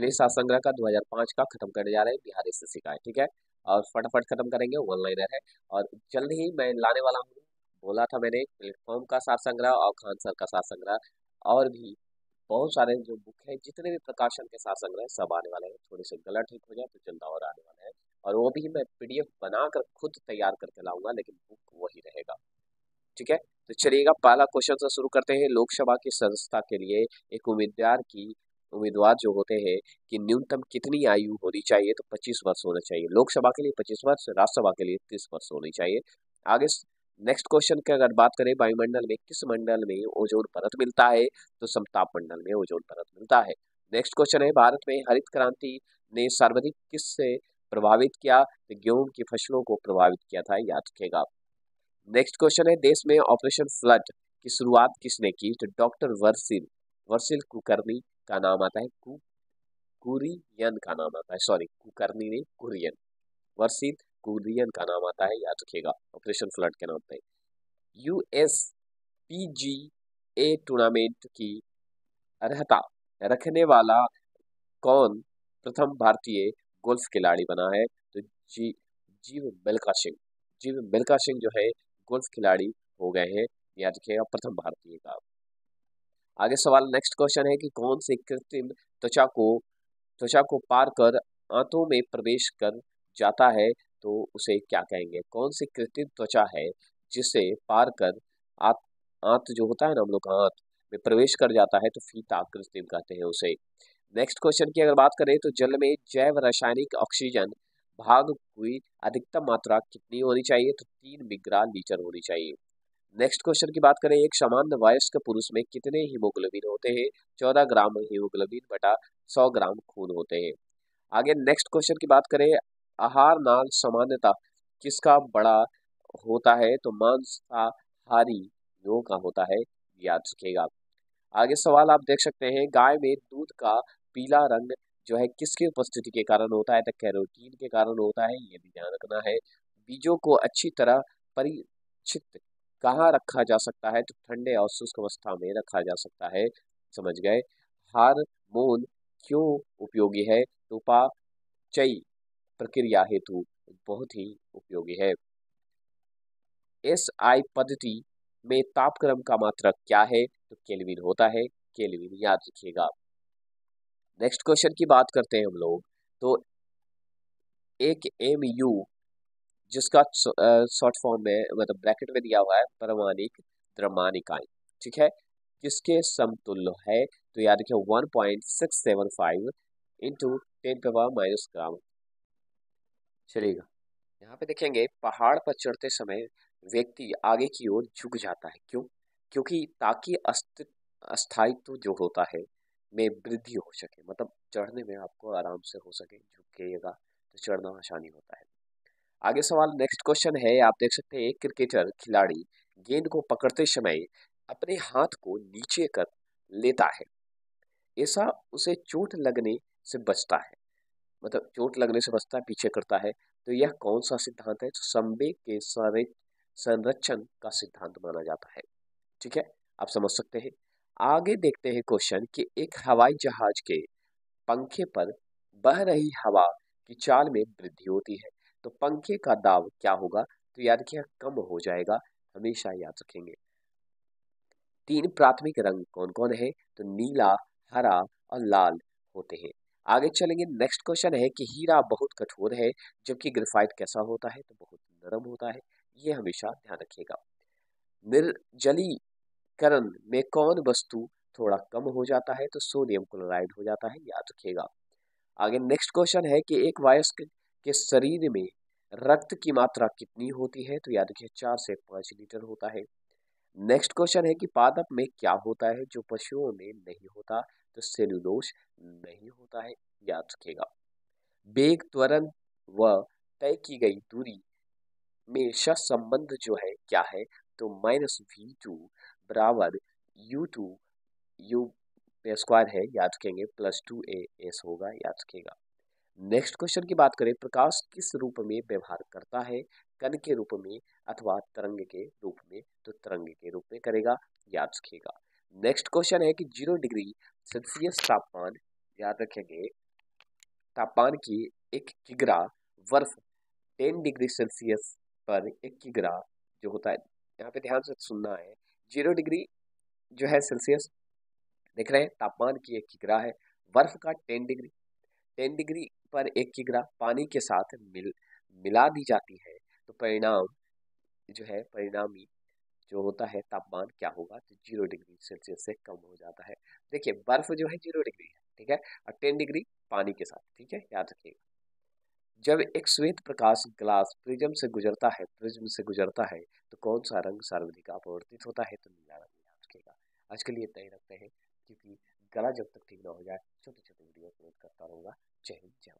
चलिए सात संग्रह का 2005 का खत्म करने जा रहे हैं बिहार एस का, ठीक है? और फटाफट खत्म करेंगे वन लाइनर है। और जल्द ही मैं लाने वाला हूँ। बोला था मैंने, प्लेटफॉर्म का सात संग्रह और खान सर का सात संग्रह। और भी बहुत सारे जो बुक है, जितने भी प्रकाशन के साथ संग्रह सब आने वाले हैं। थोड़े से गलत ठीक हो जाए तो जल्द और आने वाले हैं। और वो भी मैं पीडीएफ बनाकर खुद तैयार करके लाऊँगा, लेकिन बुक वही रहेगा। ठीक है? तो चलिएगा, पहला क्वेश्चन से शुरू करते हैं। लोकसभा की सदस्यता के लिए एक उम्मीदवार की उम्मीदवार जो होते हैं कि न्यूनतम कितनी आयु होनी चाहिए तो 25 वर्ष होना चाहिए। लोकसभा के लिए 25 वर्ष, राज्यसभा के लिए 30 वर्ष होनी चाहिए। आगे नेक्स्ट क्वेश्चन की अगर बात करें, वायुमंडल में किस मंडल में ओजोन परत मिलता है? तो समताप मंडल में ओजोन परत मिलता है। नेक्स्ट क्वेश्चन है, भारत में हरित क्रांति ने सर्वाधिक किससे प्रभावित किया? तो गेहूँ की फ़सलों को प्रभावित किया था, याद रखेगा। नेक्स्ट क्वेश्चन है, देश में ऑपरेशन फ्लड की शुरुआत किसने की? तो डॉक्टर वर्सिल वर्सिल कुकर्नी का नाम आता है कु, कुरियन का नाम आता है। सॉरी कुकर्नी नहीं, कुरियन। वर्सिल कुरियन का नाम आता है, याद रखिएगा। ऑपरेशन फ्लड के नाम पे। यूएस पी ए टूर्नामेंट की अर्हता रखने वाला कौन प्रथम भारतीय गोल्फ खिलाड़ी बना है? तो जी, जीव मिल्खा सिंह जीव मिल्खा सिंह जो है गोल्फ खिलाड़ी हो गए हैं। याद रखिएगा, प्रथम भारतीय का। आगे सवाल नेक्स्ट क्वेश्चन है कि कौन से कृत्रिम त्वचा को त्वचा को पार कर आंतों में प्रवेश कर जाता है तो उसे क्या कहेंगे? कौन सी कृत्रिम त्वचा है जिसे पार कर आत, आंत जो होता है ना हम लोग का आंत में प्रवेश कर जाता है तो फीता कृत्रिम कहते हैं उसे। नेक्स्ट क्वेश्चन की अगर बात करें तो जल में जैव रासायनिक ऑक्सीजन भाग हुई अधिकतम मात्रा कितनी होनी चाहिए? तो तीन मिग्रा लीटर होनी चाहिए। नेक्स्ट क्वेश्चन की बात करें, एक सामान्य वयस्क पुरुष में कितने हीमोग्लोबिन होते हैं? चौदह ग्राम हीमोग्लोबिन बटा सौ ग्राम खून होते हैं। आगे नेक्स्ट क्वेश्चन की बात करें, आहार नाल सामान्यता किसका बड़ा होता है? तो मांसाहारी योग का होता है, याद रखेगा आगे सवाल आप देख सकते हैं, गाय में दूध का पीला रंग जो है किसकी उपस्थिति के कारण होता है? तो कैरोटीन के कारण होता है, ये भी ध्यान रखना है। बीजों को अच्छी तरह परिचित कहाँ रखा जा सकता है तो ठंडे और शुष्क अवस्था में रखा जा सकता है। समझ गए? हारमोन क्यों उपयोगी है? उपाचयी प्रक्रिया हेतु बहुत ही उपयोगी है। एस आई पद्धति में तापक्रम का मात्रक क्या है? तो केल्विन होता है, केल्विन याद रखिएगा। नेक्स्ट क्वेश्चन की बात करते हैं हम लोग तो एक एम यू जिसका शॉर्ट फॉर्म में मतलब ब्रैकेट में दिया हुआ है, परमाणिक द्रमानिकाएँ ठीक है? किसके समतुल्य है तो याद रखिए one point six seven five into ten power minus gram चलेगा यहाँ पे देखेंगे, पहाड़ पर चढ़ते समय व्यक्ति आगे की ओर झुक जाता है। क्यों? क्योंकि ताकि अस्थायित्व जो होता है, में वृद्धि हो सके। मतलब चढ़ने में आपको आराम से हो सके, झुकेगा तो चढ़ना आसानी होता है। आगे सवाल नेक्स्ट क्वेश्चन है, आप देख सकते हैं, एक क्रिकेटर खिलाड़ी, गेंद को पकड़ते समय अपने हाथ को नीचे कर लेता है। ऐसा उसे चोट लगने से बचता है। मतलब चोट लगने से बचता है, पीछे करता है। तो यह कौन सा सिद्धांत है? तो संवेग के संरक्षण का सिद्धांत माना जाता है। ठीक है? आप समझ सकते हैं। आगे देखते हैं क्वेश्चन कि एक हवाई जहाज़ के पंखे पर बह रही हवा की चाल में वृद्धि होती है। तो पंखे का दाव क्या होगा? तो याद किया कम हो जाएगा, हमेशा याद रखेंगे। तीन प्राथमिक रंग कौन कौन है? तो नीला, हरा और लाल होते हैं। आगे चलेंगे। नेक्स्ट क्वेश्चन है कि हीरा बहुत कठोर है, जबकि ग्रेफाइट कैसा होता है? तो बहुत नरम होता है। ये हमेशा ध्यान रखिएगा। निर्जलीकरण में कौन वस्तु थोड़ा कम हो जाता है? तो सोडियम क्लोराइड हो जाता है। याद रखिएगा। आगे नेक्स्ट क्वेश्चन है कि एक वयस्क के शरीर में रक्त की मात्रा कितनी होती है? तो याद रखिए, चार से पाँच लीटर होता है। नेक्स्ट क्वेश्चन है कि पादप में क्या होता है जो पशुओं में नहीं होता तो सेलुलोस नहीं होता है, याद रखेगा बेग, त्वरण व तय की गई दूरी में संबंध जो है, क्या है? तो माइनस वी टू बराबर यू टू यू स्क्वायर है, याद रखेंगे प्लस टू ए एस होगा, याद रखेगा नेक्स्ट क्वेश्चन की बात करें, प्रकाश किस रूप में व्यवहार करता है? कण के रूप में अथवा तरंग के रूप में? तो तरंग के रूप में करेगा, याद रखिएगा। नेक्स्ट क्वेश्चन है कि ज़ीरो डिग्री सेल्सियस तापमान, याद रखेंगे, तापमान की एक किग्रा, बर्फ़ टेन डिग्री सेल्सियस पर एक किग्रा जो होता है, यहाँ पे ध्यान से सुनना है। ज़ीरो डिग्री जो है सेल्सियस, देख रहे हैं, तापमान की एक किग्रा है, बर्फ़ का टेन डिग्री टेन डिग्री पर एक किग्रा पानी के साथ मिल, मिला दी जाती है तो परिणाम जो है, परिणामी जो होता है, तापमान क्या होगा? तो ज़ीरो डिग्री सेल्सियस से कम हो जाता है। देखिए, बर्फ़ जो है ज़ीरो डिग्री है, ठीक है? और टेन डिग्री पानी के साथ, ठीक है? याद रखिएगा। जब एक श्वेत प्रकाश ग्लास प्रिज्म से गुजरता है प्रिज्म से गुजरता है तो कौन सा रंग सर्वाधिक अपवर्तित होता है? तो नीला रंग, याद रखिएगा। आज के लिए इतना ही रखते हैं, क्योंकि गला जब तक ठीक ना हो जाए छोटे छोटे वीडियो अपलोड करता रहूँगा। 剪一剪